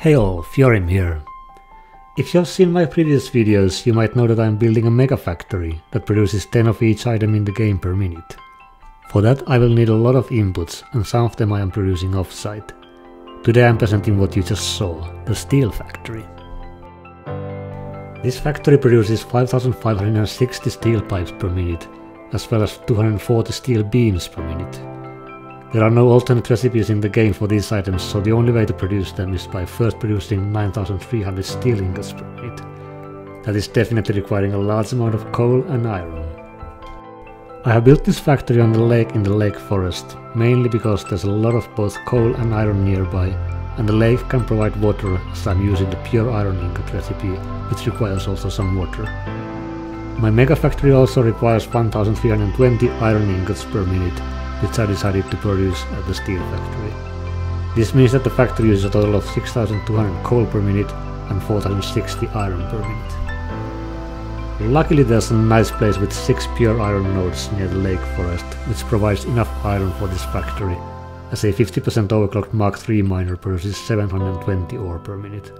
Hey all, Fjorim here. If you have seen my previous videos, you might know that I'm building a mega factory that produces 10 of each item in the game per minute. For that I will need a lot of inputs, and some of them I am producing off-site. Today I'm presenting what you just saw, the steel factory. This factory produces 5560 steel pipes per minute, as well as 240 steel beams per minute. There are no alternate recipes in the game for these items, so the only way to produce them is by first producing 9300 steel ingots per minute. That is definitely requiring a large amount of coal and iron. I have built this factory on the lake in the lake forest, mainly because there's a lot of both coal and iron nearby, and the lake can provide water as I'm using the pure iron ingot recipe, which requires also some water. My mega factory also requires 1320 iron ingots per minute, which I decided to produce at the steel factory. This means that the factory uses a total of 6200 coal per minute and 4060 iron per minute. Luckily there's a nice place with 6 pure iron nodes near the lake forest, which provides enough iron for this factory, as a 50% overclocked Mark III miner produces 720 ore per minute.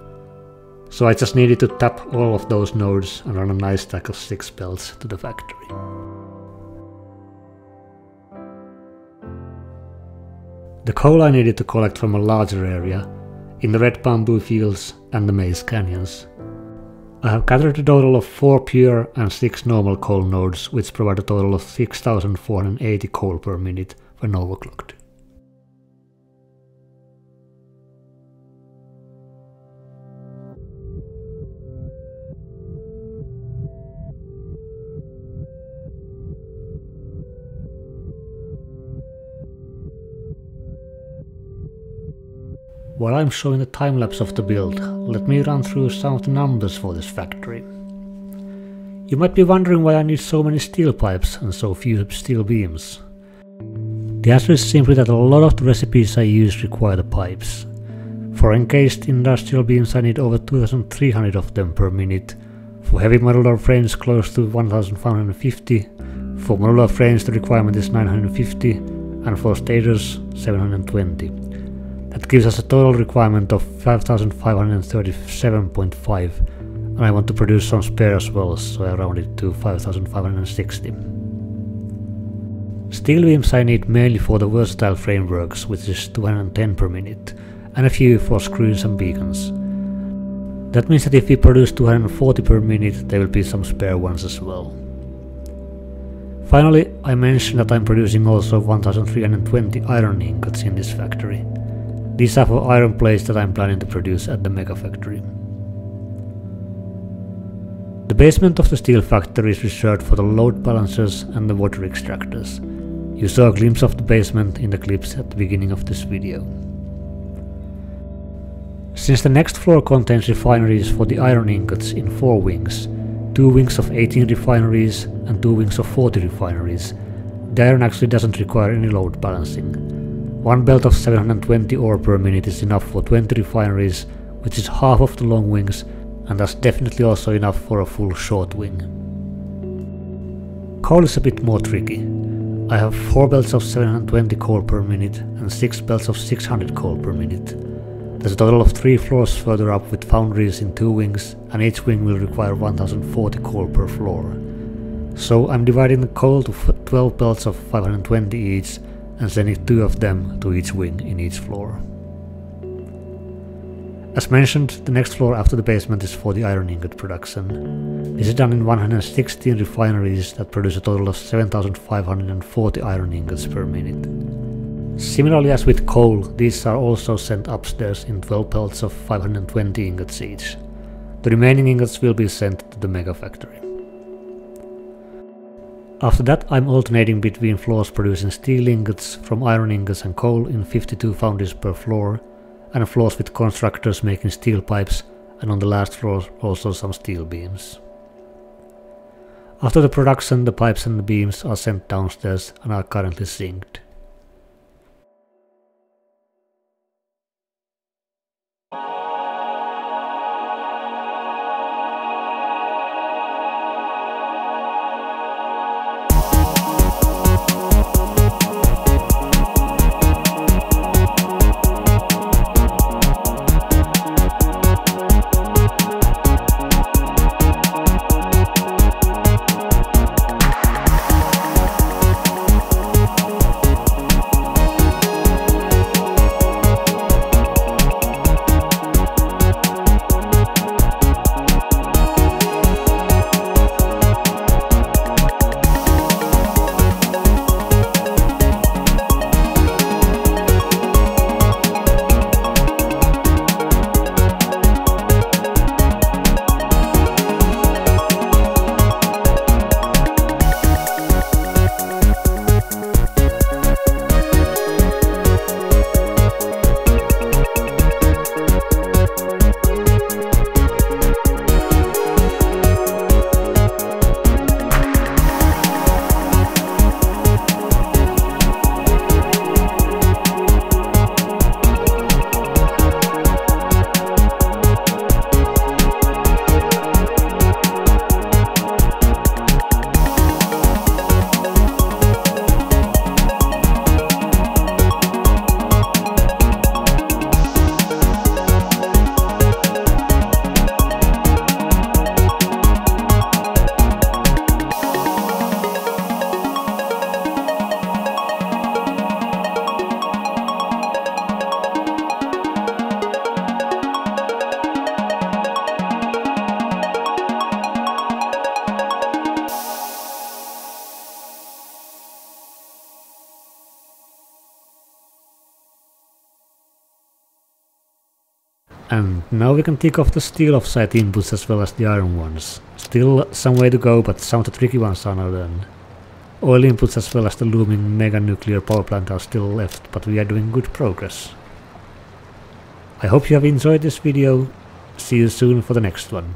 So I just needed to tap all of those nodes and run a nice stack of 6 belts to the factory. The coal I needed to collect from a larger area, in the red bamboo fields and the maze canyons. I have gathered a total of 4 pure and 6 normal coal nodes, which provide a total of 6480 coal per minute when overclocked. While I'm showing the time lapse of the build, let me run through some of the numbers for this factory. You might be wondering why I need so many steel pipes and so few steel beams. The answer is simply that a lot of the recipes I use require the pipes. For encased industrial beams I need over 2300 of them per minute, for heavy modular frames close to 1550, for modular frames the requirement is 950, and for stators 720. That gives us a total requirement of 5537.5 and I want to produce some spare as well, so I round it to 5560. Steel beams I need mainly for the versatile frameworks, which is 210 per minute, and a few for screws and beacons. That means that if we produce 240 per minute, there will be some spare ones as well. Finally, I mentioned that I'm producing also 1320 iron ingots in this factory. These are for iron plates that I'm planning to produce at the Mega Factory. The basement of the steel factory is reserved for the load balancers and the water extractors. You saw a glimpse of the basement in the clips at the beginning of this video. Since the next floor contains refineries for the iron ingots in 4 wings, 2 wings of 18 refineries and 2 wings of 40 refineries, the iron actually doesn't require any load balancing. One belt of 720 ore per minute is enough for 20 refineries, which is half of the long wings, and thus definitely also enough for a full short wing. Coal is a bit more tricky. I have 4 belts of 720 coal per minute and 6 belts of 600 coal per minute. There's a total of 3 floors further up with foundries in 2 wings, and each wing will require 1040 coal per floor. So I'm dividing the coal to 12 belts of 520 each and sending two of them to each wing in each floor. As mentioned, the next floor after the basement is for the iron ingot production. This is done in 116 refineries that produce a total of 7540 iron ingots per minute. Similarly as with coal, these are also sent upstairs in 12 belts of 520 ingots each. The remaining ingots will be sent to the mega factory. After that I'm alternating between floors producing steel ingots from iron ingots and coal in 52 foundries per floor, and floors with constructors making steel pipes, and on the last floor also some steel beams. After the production the pipes and the beams are sent downstairs and are currently synced. And now we can tick off the steel offsite inputs as well as the iron ones. Still some way to go, but some of the tricky ones are now done. Oil inputs as well as the looming mega nuclear power plant are still left, but we are doing good progress. I hope you have enjoyed this video. See you soon for the next one.